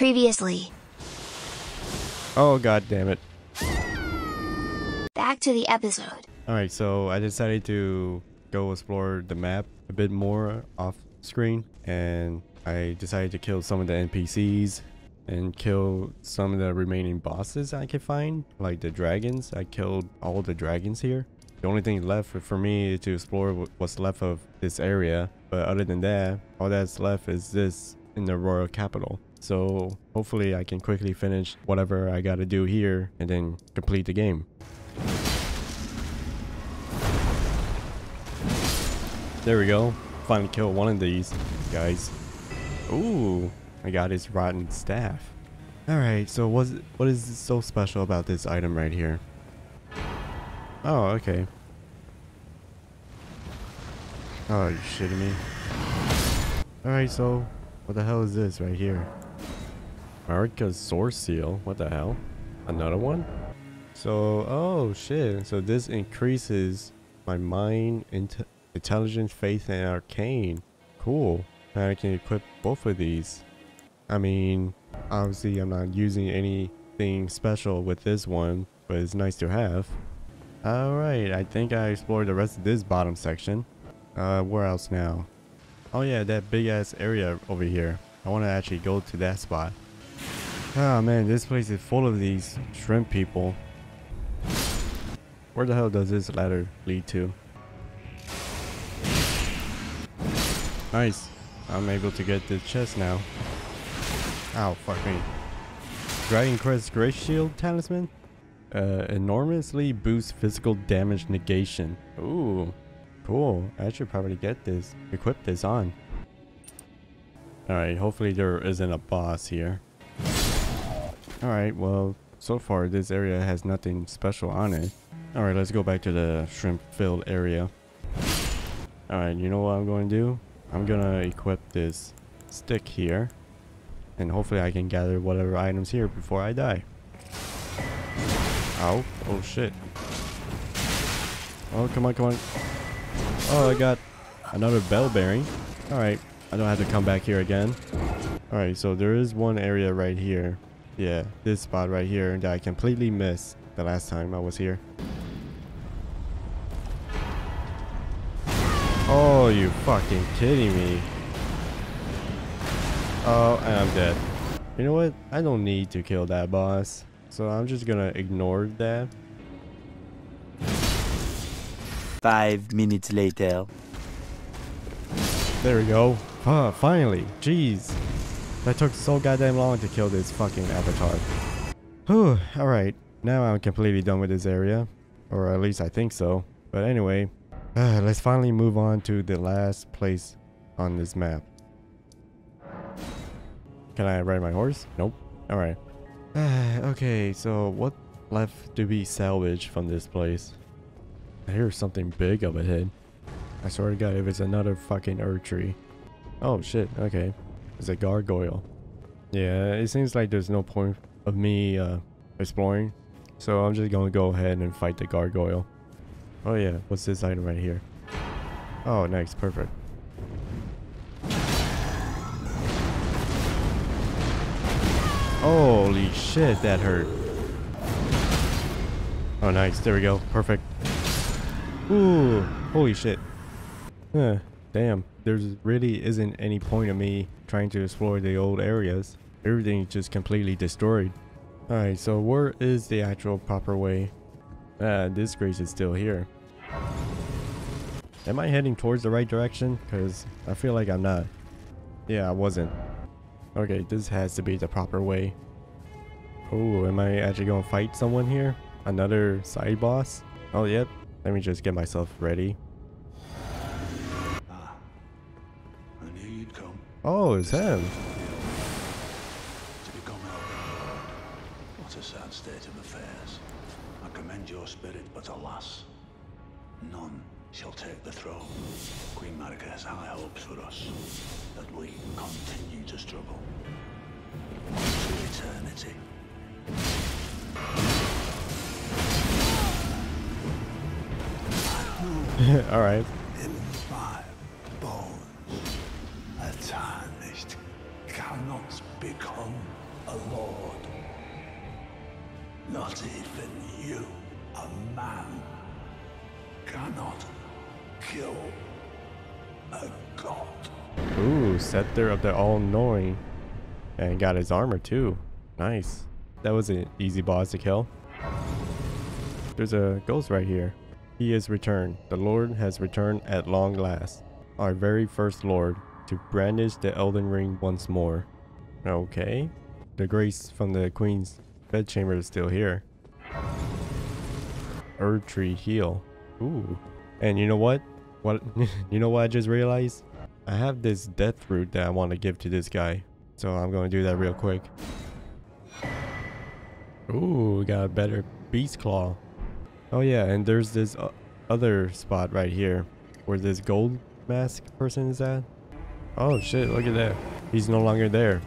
Previously, Oh god damn it. back to the episode. Alright, so I decided to go explore the map a bit more off screen and I decided to kill some of the NPCs and kill some of the remaining bosses I could find, like the dragons. I killed all the dragons here. The only thing left for me is to explore wh- what's left of this area, but other than that, all that's left is this in the royal capital. So hopefully I can quickly finish whatever I gotta do here and then complete the game. There we go. Finally killed one of these guys. Ooh, I got his rotten staff. Alright, so what's, what is so special about this item right here? Oh, okay. Oh, you shitting me? Alright, so what the hell is this right here? Marika's Soreseal? What the hell? Another one? So, oh shit. So this increases my mind, int intelligence, faith, and arcane. Cool. And I can equip both of these. I mean, obviously I'm not using anything special with this one, but it's nice to have. Alright, I think I explored the rest of this bottom section. Uh, where else now? Oh yeah, that big ass area over here. I want to actually go to that spot. Oh man, this place is full of these shrimp people. Where the hell does this ladder lead to? Nice. I'm able to get the chest now. Ow, fuck me. Dragoncrest Greatshield Talisman? Uh, enormously boosts physical damage negation. Ooh, cool. I should probably get this. Equip this on. Alright, hopefully there isn't a boss here. Alright, well, so far this area has nothing special on it. Alright, let's go back to the shrimp filled area. Alright, you know what I'm going to do? I'm going to equip this stick here. And hopefully I can gather whatever items here before I die. Ow. Oh shit. Oh, come on, come on. Oh, I got another bell bearing. Alright, I don't have to come back here again. Alright, so there is one area right here. Yeah, this spot right here that I completely missed the last time I was here. Oh, you fucking kidding me. Oh, and I'm dead. You know what? I don't need to kill that boss. So I'm just gonna ignore that. Five minutes later. There we go. Ah, finally. Jeez. That took so goddamn long to kill this fucking avatar. Whew, alright. Now I'm completely done with this area. Or at least I think so. But anyway, uh, let's finally move on to the last place on this map. Can I ride my horse? Nope. Alright. Uh, okay, so what left to be salvaged from this place? I hear something big up ahead. I swear to god if it's another fucking Erdtree. Oh shit, okay. It's a gargoyle. Yeah, it seems like there's no point of me uh, exploring. So I'm just gonna go ahead and fight the gargoyle. Oh yeah, what's this item right here? Oh nice, perfect. Holy shit, that hurt. Oh nice, there we go, perfect. Ooh, holy shit. Huh, damn, there's really isn't any point of me trying to explore the old areas. Everything's just completely destroyed. Alright, so where is the actual proper way? Ah, this grace is still here. Am I heading towards the right direction? Because I feel like I'm not. Yeah, I wasn't. Okay, this has to be the proper way. Oh, am I actually going to fight someone here? Another side boss? Oh, yep. Let me just get myself ready. Oh, it's him. To become our. What a sad state of affairs. I commend your spirit, but alas, none shall take the throne. Queen Marika has high hopes for us, that we continue to struggle. To eternity. Alright. Scepter of the All-Knowing. And got his armor too. Nice. That was an easy boss to kill. There's a ghost right here. He is returned. The Lord has returned at long last. Our very first Lord, to brandish the Elden Ring once more. Okay. The grace from the Queen's bedchamber is still here. Erdtree Heal. Ooh. And you know what? What you know what I just realized? I have this Deathroot that I want to give to this guy. So I'm going to do that real quick. Ooh, we got a better beast claw. Oh yeah, and there's this other spot right here where this gold mask person is at. Oh shit, look at that. He's no longer there.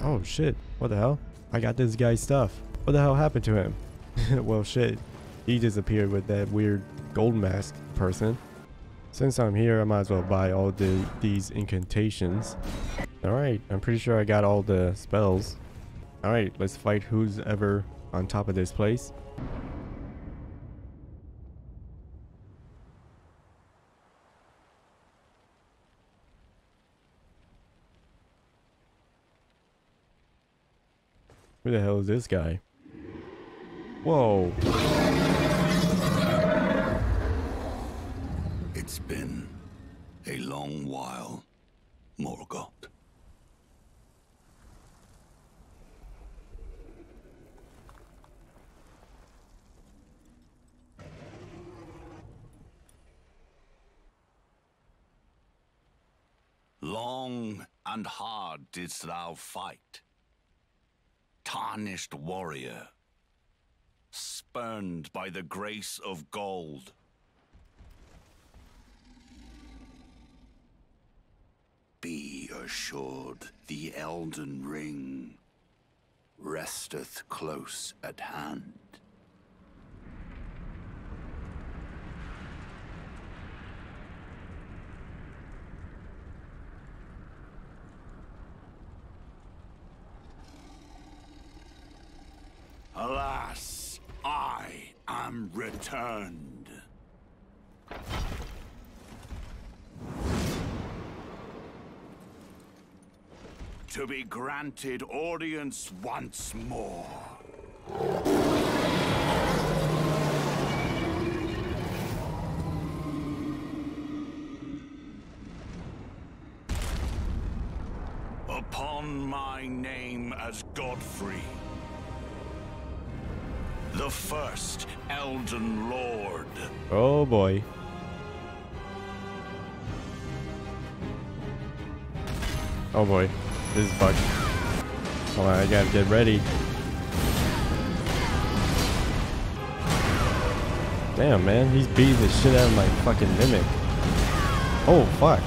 Oh shit, what the hell? I got this guy's stuff. What the hell happened to him? well shit, he disappeared with that weird gold mask person. Since I'm here, I might as well buy all the these incantations. Alright, I'm pretty sure I got all the spells. Alright, let's fight who's ever on top of this place. Who the hell is this guy? Whoa. It's been a long while, Morgott. Long and hard didst thou fight. Tarnished warrior, spurned by the grace of gold. Assured the Elden Ring resteth close at hand. Alas, I am returned. To be granted audience once more. Upon my name as Godfrey, the first Elden Lord. Oh boy. Oh boy. This is fucked. I gotta get ready. Damn, man, he's beating the shit out of my fucking mimic. Oh, fuck.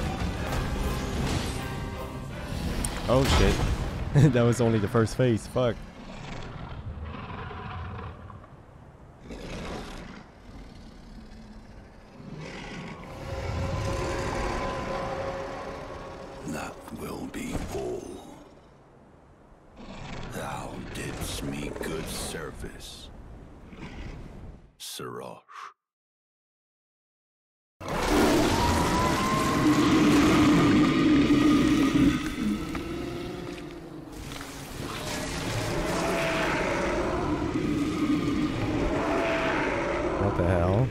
Oh, shit. that was only the first phase, fuck. That will be all. Thou didst me good service, Serosh. What the hell?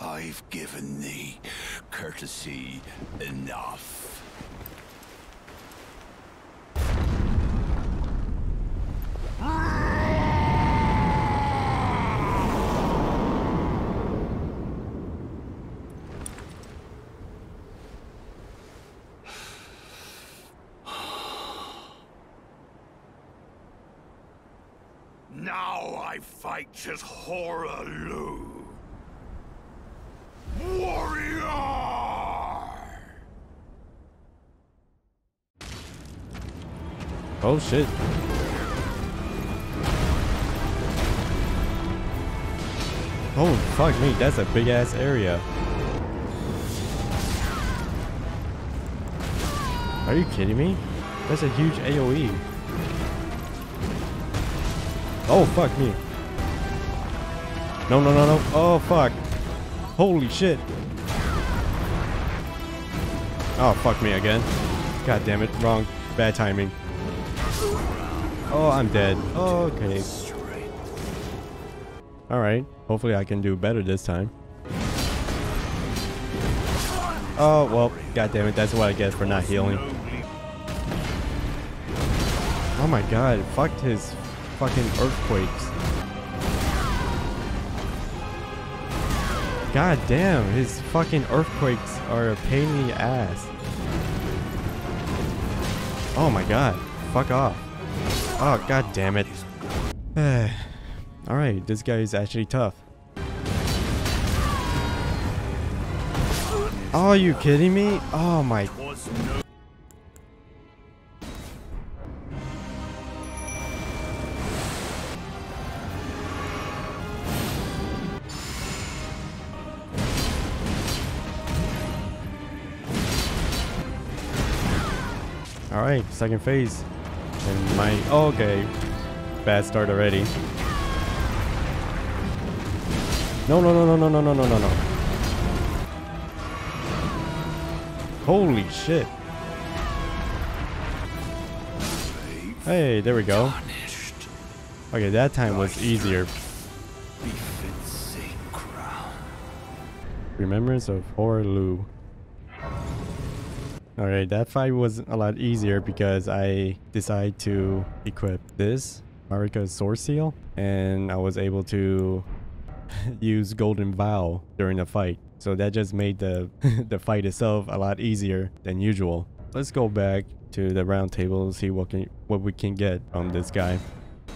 I've given thee courtesy enough. Now I fight as Hoarah Warrior! Oh shit. Oh fuck me, that's a big ass area. Are you kidding me? That's a huge AoE. Oh fuck me. No no no no. Oh fuck. Holy shit. Oh fuck me again. God damn it, wrong. Bad timing. Oh, I'm dead. Okay. Alright. Hopefully I can do better this time. Oh, well, god damn it. That's what I get for not healing. Oh my god. Fucked his fucking earthquakes. God damn. His fucking earthquakes are a pain in the ass. Oh my god. Fuck off. Oh, god damn it. Alright, this guy is actually tough. Oh, are you kidding me? Oh my... Alright, second phase. And my... Oh, okay. Bad start already. No, no, no, no, no, no, no, no, no, no. Holy shit. Hey, there we go. Okay, that time was easier. Remembrance of Hoarah Alright, that fight was a lot easier because I decided to equip this, Marika's Soreseal, and I was able to use Golden Vow during the fight. So that just made the, the fight itself a lot easier than usual. Let's go back to the round table see what can what we can get from this guy.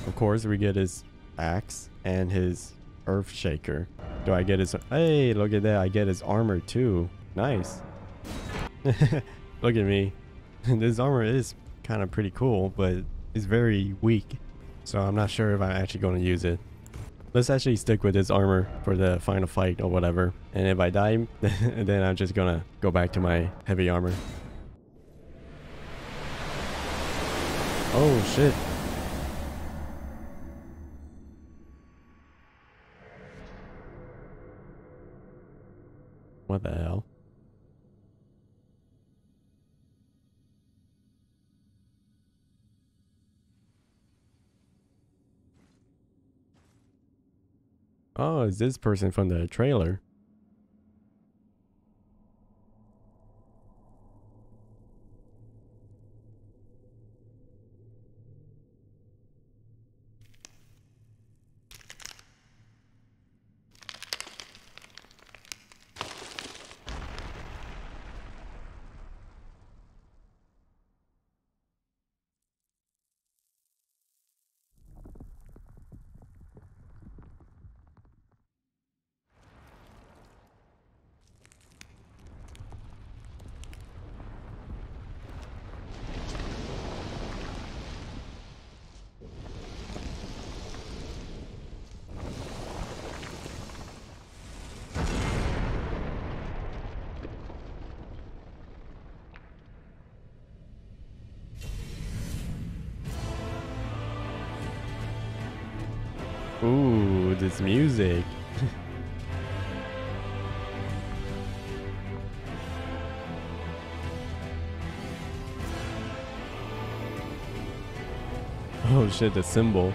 Of course, we get his axe and his earth shaker. Do I get his... Hey, look at that. I get his armor too. Nice. look at me. this armor is kind of pretty cool, but it's very weak. So I'm not sure if I'm actually going to use it. Let's actually stick with this armor for the final fight or whatever. And if I die, then I'm just gonna go back to my heavy armor. Oh shit. What the hell? Oh, is this person from the trailer? This music. oh shit, the symbol.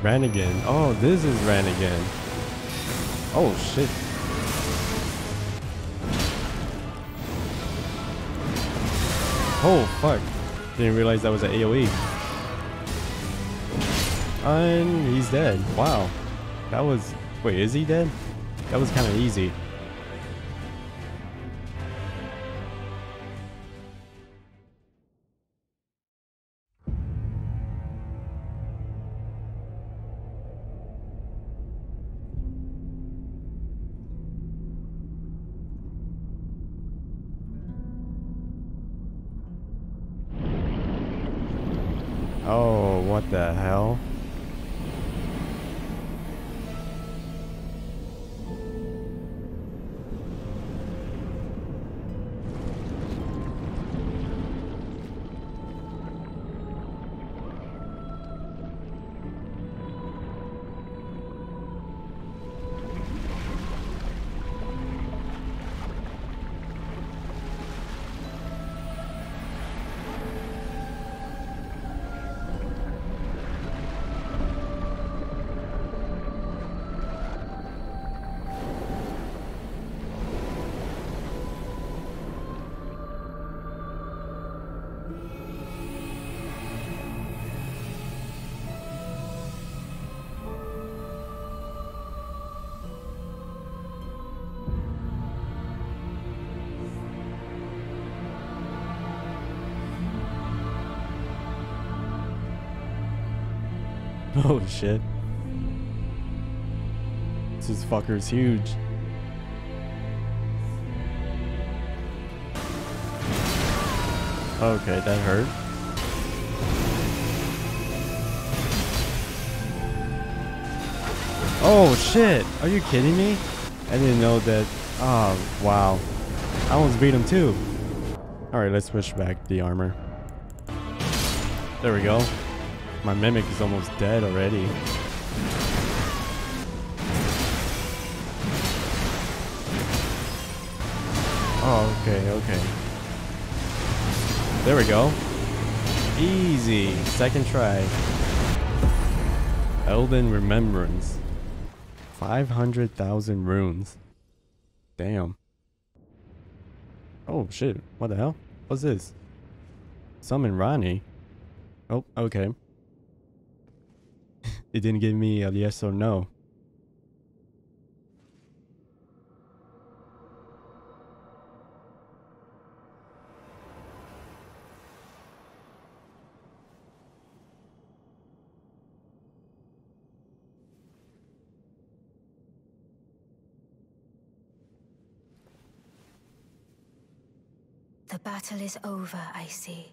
Radagon. Oh, this is Radagon. Oh shit. Oh fuck. Didn't realize that was an AoE. And he's dead. Wow. That was... Wait, is he dead? That was kind of easy. Oh, what the hell? Oh shit. This fucker's huge. Okay, that hurt. Oh shit! Are you kidding me? I didn't know that. Oh wow. I almost beat him too. Alright, let's switch back the armor. There we go. My mimic is almost dead already. Oh, okay, okay. There we go. Easy. Second try. Elden Remembrance. 500,000 runes. Damn. Oh, shit. What the hell? What's this? Summon Ranni. Oh, okay. It didn't give me a yes or no. The battle is over, I see.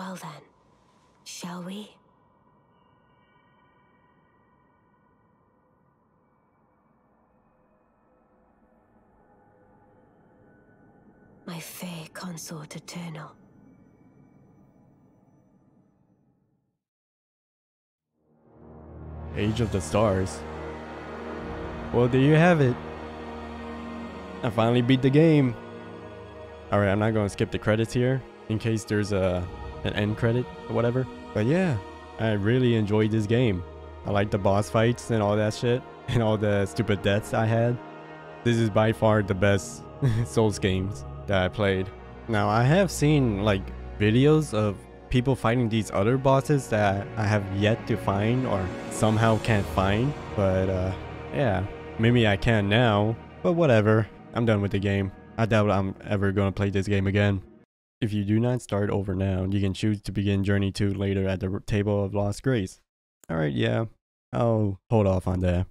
Well then, shall we? My fair consort eternal. Age of the Stars. Well, there you have it. I finally beat the game. Alright, I'm not going to skip the credits here in case there's a an end credit or whatever. But yeah, I really enjoyed this game. I like the boss fights and all that shit and all the stupid deaths I had. This is by far the best Souls games that I played. Now I have seen like videos of people fighting these other bosses that I have yet to find or somehow can't find. But uh, yeah, maybe I can now. But whatever, I'm done with the game. I doubt I'm ever gonna play this game again. If you do not start over now, you can choose to begin Journey 2 later at the Table of Lost Grace. Alright, yeah, I'll hold off on that.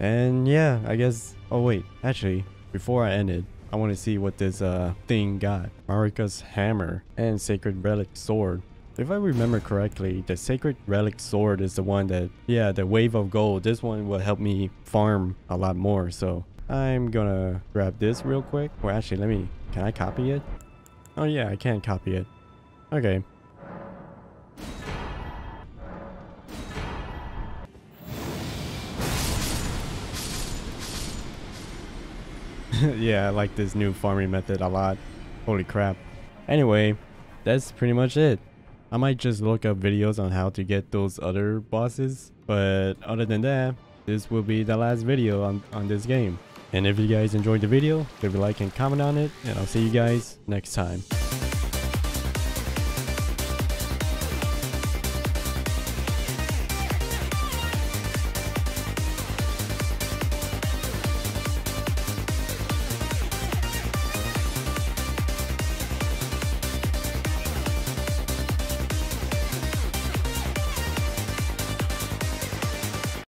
And yeah, I guess, oh wait, actually, before I end it, I want to see what this uh thing got. Marika's hammer and sacred relic sword. If I remember correctly, the sacred relic sword is the one that, yeah, the wave of gold. This one will help me farm a lot more. So I'm gonna grab this real quick. Well, actually, let me, can I copy it? Oh yeah, I can't copy it. Okay. yeah, I like this new farming method a lot. Holy crap. Anyway, that's pretty much it. I might just look up videos on how to get those other bosses. But other than that, this will be the last video on, on this game. And if you guys enjoyed the video, leave a like and comment on it. And I'll see you guys next time.